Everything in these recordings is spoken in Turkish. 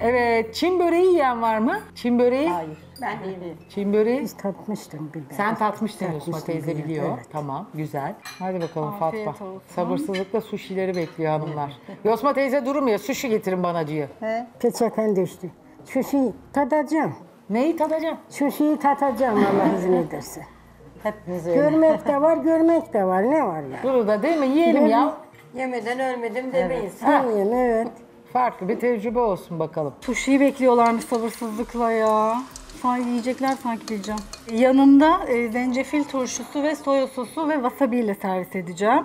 Evet, Çin böreği yiyen var mı? Çin böreği? Hayır. Ben değilim. Çin böreği. Biz tatmıştım bir Sen tatmıştın Tatmıştım teyze biliyor. evet. Tamam, güzel. Hadi bakalım Afiyet Fatma. olsun. Sabırsızlıkla suşileri bekliyor hanımlar. Yosma teyze durmuyor. Sushi getirin bana acıyı. Peçeten düştü. Şu şeyi tadacağım. Neyi tadacağım? Şu şeyi tatacağım Allah izin ederse. Hepimiz öyle. Görmek de var, görmek de var. Ne var ya? Bunu da değil mi? Yiyelim ya. Yemeden ölmedim demeyiz. Yiyeyim, evet. Farklı bir tecrübe olsun bakalım. Sushi'yi bekliyorlarmış sabırsızlıkla ya. Sanki yiyecekler sanki diyeceğim. Yanında e, zencefil turşusu ve soya sosu ve wasabi ile servis edeceğim.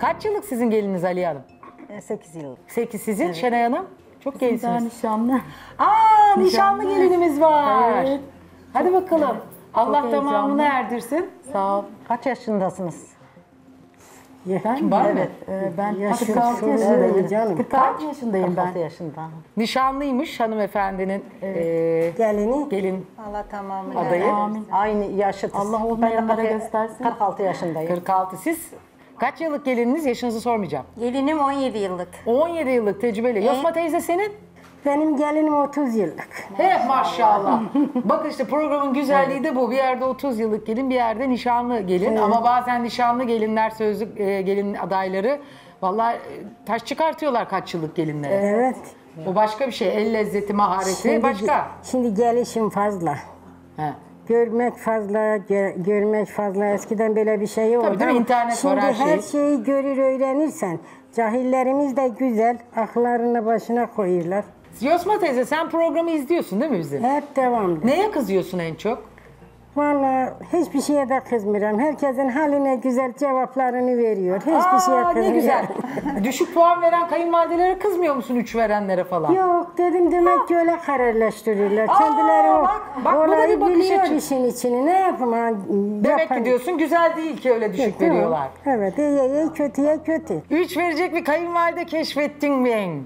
Kaç yıllık sizin geliniz Ali Hanım? 8 yıl. 8 sizin, Şenay Hanım? Çok Daha gençsiniz. nişanlı. Aa, nişanlı gelinimiz var. Evet. Hadi bakalım. Allah Çok tamamını heyecanlı. erdirsin. Sağ ol. Kaç yaşındasınız? Kim var mı? Ee, ben Yaşım 46 sorun yaşındayım. canım. 46 yaşındayım 46 ben. yaşında. Nişanlıymış hanımefendinin eee, Gelini gelin Allah tamamını Adayı? Aynı yaşıtız. Allah olmayanlara Ben de göstersin. 46 yaşındayım. 46. Siz kaç yıllık gelininiz? Yaşınızı sormayacağım. Gelinim 17 yıllık. 17 yıllık tecrübeli. Yosma teyze senin? benim gelinim 30 yıllık. He maşallah. Bak işte programın güzelliği de bu. Bir yerde 30 yıllık gelin, bir yerde nişanlı gelin. Ama bazen nişanlı gelinler, sözlük e, gelin adayları vallahi e, taş çıkartıyorlar kaç yıllık gelinlere. Evet. O başka bir şey. El lezzeti, mahareti başka. Şimdi gelişim fazla. He. Görmek fazla, gö- görmek fazla. Eskiden böyle bir şey yoktu. değil mi? İnternet şimdi var, her şey. her şeyi görür öğrenirsen. Cahillerimiz de güzel, aklarını başına koyuyorlar. Yosma teyze sen programı izliyorsun değil mi bizim? Hep devamlı. Neye kızıyorsun en çok? Vallahi hiçbir şeye de kızmıyorum. Herkesin haline güzel cevaplarını veriyor. Hiçbir şeye Aa, ne kızmıyorum. güzel. Düşük puan veren kayınvalidelere kızmıyor musun 3 verenlere falan? Yok dedim demek ki öyle kararlaştırıyorlar. Aa, Kendileri o. bak, bak bu da olayı bir bakış biliyor açı. işin içini. Ne yapayım? ha, Demek yapan- ki diyorsun güzel değil ki öyle düşük Değil mi? veriyorlar. Evet, iyi iyi, kötüye kötü. 3 verecek bir kayınvalide keşfettin mi?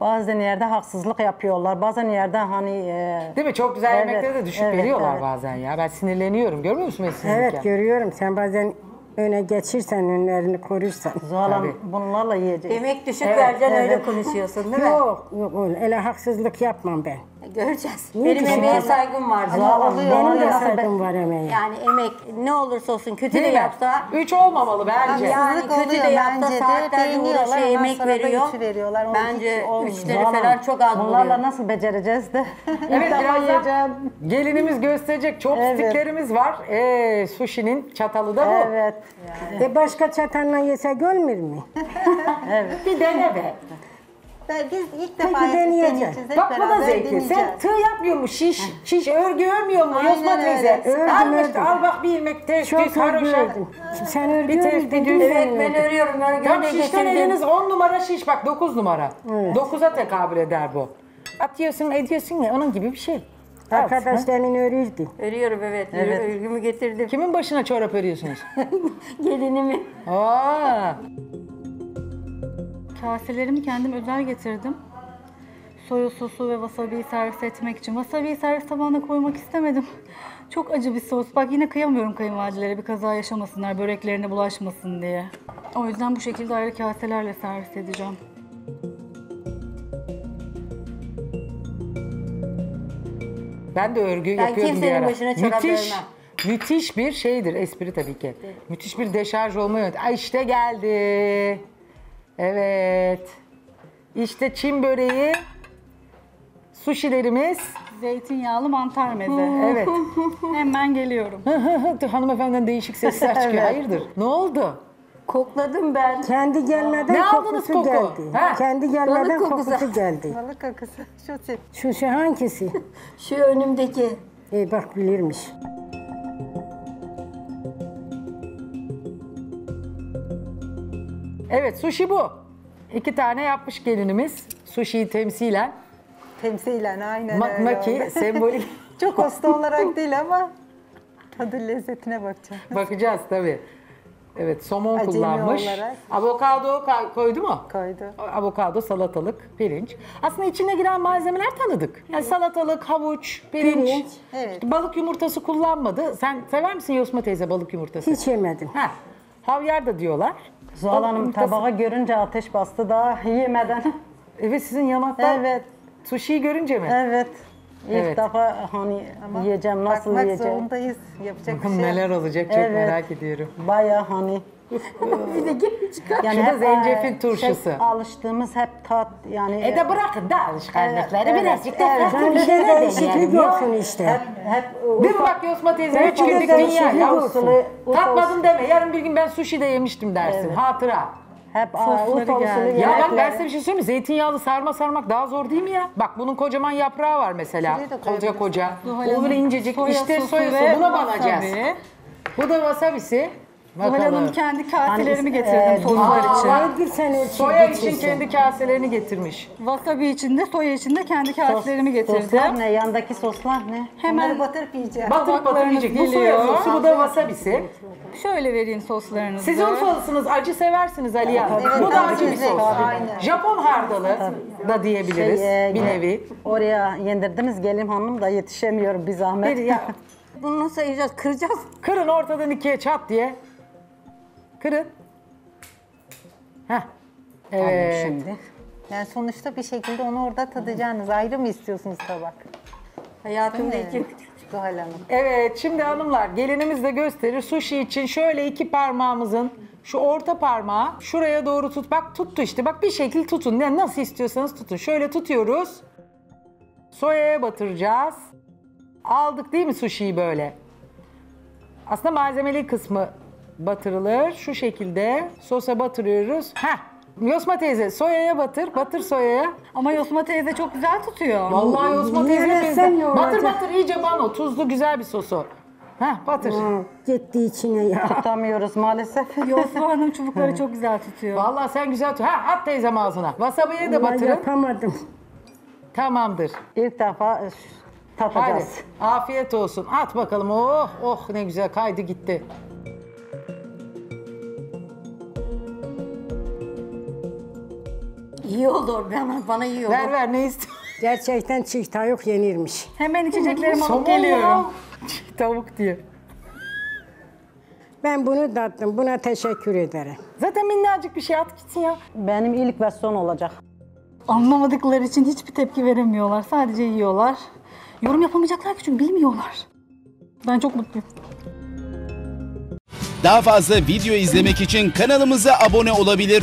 Bazen yerde haksızlık yapıyorlar. Bazen yerde hani... e, Değil mi? Çok güzel Evet, yemeklere de düşük evet, veriyorlar evet. bazen ya. Ben sinirleniyorum. Görmüyor musun ben? Evet görüyorum. Sen bazen öne geçirsen, önlerini korursan. Tabii. bunlarla yiyeceğiz. Demek düşük Evet, vereceksin öyle evet. konuşuyorsun değil mi? Yok, yok öyle, öyle haksızlık yapmam ben. Göreceğiz. Niye Benim emeğe saygım var. Zuhal Hanım, Benim de saygım var emeğe. Yani emek ne olursa olsun kötü de Değil mi? yapsa 3 olmolmalı bence. yani Haksızlık kötü de oluyor yapsa bence de. saatlerce Beğeniyorlar, uğraşıyor, ondan emek sonra da veriyor. üçü veriyorlar. Onun Bence hiç olmuyor. üçleri falan çok az Bunlarla buluyor. nasıl becereceğiz de? Evet İlk defa birazdan yiyeceğim. gelinimiz gösterecek chopsticklerimiz var. Ee, sushi'nin çatalı da bu. Evet. E başka çatanla yesek ölmür mü? Bir dene be. Ben- Biz ilk Peki, defa deneyeceğim. deneyeceğiz. Hep Bak bu da beraber zevkli. Sen deneyeceğiz. tığ yapmıyor mu? Şiş, şiş örgü örmüyor mu? Aynen Yosma öyle. teyze. Ördüm, al işte ördüm. al bak bir ilmek ters Çok düz haroşa. örgürdüm. Sen örgü Bir ördün, düz. Evet ben örüyorum. Örgümü Tam de şişten getirdim. eliniz 10 numara şiş bak 9 numara. Evet. 9'a tekabül eder bu. Atıyorsun ediyorsun ya onun gibi bir şey. Arkadaş demin örürdü. Örüyorum evet. Evet. Örgümü getirdim. Kimin başına çorap örüyorsunuz? Gelinimi. Aa, Kaselerimi kendim özel getirdim. Soya sosu ve wasabi'yi servis etmek için. Wasabi'yi servis tabağına koymak istemedim. Çok acı bir sos. Bak yine kıyamıyorum kayınvalidelere bir kaza yaşamasınlar, böreklerine bulaşmasın diye. O yüzden bu şekilde ayrı kaselerle servis edeceğim. ben de örgü Ben yapıyordum bir kimsenin ara. başına çorap müthiş, örmem. müthiş bir şeydir espri tabii ki. Müthiş bir deşarj olma yöntemi. Ay işte geldi. Evet. İşte Çin böreği. Sushilerimiz. Zeytinyağlı mantar meze. Evet. Hemen geliyorum. Hanımefendiden değişik sesler çıkıyor. Hayırdır? Ne oldu? Kokladım ben. Kendi gelmeden Ne aldınız kokusu koku? geldi. Ha? Kendi gelmeden Balık kokusu. kokusu geldi. Balık kokusu. Şu. Şu hangisi? Şu önümdeki. E bak bilirmiş. Evet sushi bu. İki tane yapmış gelinimiz. Sushi'yi temsilen. Temsilen aynen Ma- öyle maki sembolik. Çok hosta olarak değil ama tadı lezzetine bakacağım. Bakacağız tabii. Evet somon Acemi kullanmış. olarak. Avokado ka- koydu mu? Koydu. Avokado, salatalık, pirinç. Aslında içine giren malzemeler tanıdık. Yani salatalık, havuç, pirinç. Pirinç, evet. İşte balık yumurtası kullanmadı. Sen sever misin Yosma teyze balık yumurtası? Hiç yemedim. Ha. Havyar da diyorlar. Zuhal Hanım tabağı görünce ateş bastı daha yemeden. Evet sizin yanakta Evet. sushi'yi görünce mi? Evet. İlk Evet. defa hani yiyeceğim, nasıl Bakmak yiyeceğim. zorundayız. Yapacak bir şey yok. neler olacak çok Evet. merak ediyorum. Baya hani Bir de gelin çıkar. yani Şurada hep, zencefil e, turşusu. Şey, alıştığımız hep tat yani. E de bırakın da alışkanlıkları Evet, birazcık da evet. farklı bir de şeyler değişiklik deneyelim ya. olsun işte. hep hep Değil mi bak Yosma teyze? Ben Üç günlük de dünya değişiklik ya. Tatmadım deme. Yarın bir gün ben sushi de yemiştim dersin. Hatıra. hep Urfa usulü. Ya bak ben size bir şey söyleyeyim mi? Zeytinyağlı sarma sarmak daha zor değil mi ya? Bak bunun kocaman yaprağı var mesela. Koca koca. O böyle incecik. soya işte soya sosu. ve Buna banacağız. Bu da wasabisi. Zuhal. Hanım kendi kaselerimi getirdim e, soslar Aa, için. bak, Bir sen ölçü Soya için kendi kaselerini getirmiş. Wasabi için de soya için de kendi kaselerimi getirdim. Soslar ne? Yandaki soslar ne? Onları Hemen batırıp yiyeceğim. Batırıp batırıp Tabaklarınız yiyecek. Bu soya geliyor. sosu, bu da wasabisi. şöyle vereyim soslarınızı. Siz Urfalısınız, acı seversiniz Aliye Hanım. Evet, Bu da tabii acı bir sos. Aynen. Japon hardalı da diyebiliriz Şey, e, bir nevi. Oraya yendirdiniz gelin hanım da yetişemiyorum bir zahmet. Bir ya, Bunu nasıl ayıracağız? Kıracağız. kırın ortadan ikiye çat diye. Kırın. Heh. Evet. şimdi. Yani sonuçta bir şekilde onu orada tadacaksınız. Ayrı mı istiyorsunuz tabak? Hayatımda Değil mi? iki Zuhal Hanım. Evet şimdi hanımlar gelinimiz de gösterir. Sushi için şöyle iki parmağımızın şu orta parmağı şuraya doğru tut. Bak tuttu işte. Bak bir şekil tutun. Ne nasıl istiyorsanız tutun. Şöyle tutuyoruz. Soyaya batıracağız. Aldık değil mi sushi'yi böyle? Aslında malzemeli kısmı batırılır. Şu şekilde sosa batırıyoruz. Heh. Yosma teyze soyaya batır. Batır soyaya. Ama Yosma teyze çok güzel tutuyor. Vallahi Yosma teyze Neresen benziyor. yoğuracak? Batır batır iyice bano. Tuzlu güzel bir sosu. Heh batır. Ha, Gitti içine ya. Tutamıyoruz maalesef. Yosma Hanım çubukları çok güzel tutuyor. Vallahi sen güzel tut. Ha at teyzem ağzına. Wasabi'ye de Ama batırın. yapamadım. Tamamdır. İlk defa e, Hadi. tatacağız. Afiyet olsun. At bakalım. Oh oh ne güzel kaydı gitti. İyi olur. Bana, bana iyi olur. Ver ver ne istiyorsun? Gerçekten çiğ tavuk yenirmiş. Hemen içeceklerimi alıp geliyorum. ya. Tavuk diye. Ben bunu tattım. Buna teşekkür ederim. Zaten minnacık bir şey at gitsin ya. Benim ilk ve son olacak. Anlamadıkları için hiçbir tepki veremiyorlar. Sadece yiyorlar. Yorum yapamayacaklar ki çünkü bilmiyorlar. Ben çok mutluyum. Daha fazla video izlemek için kanalımıza abone olabilir.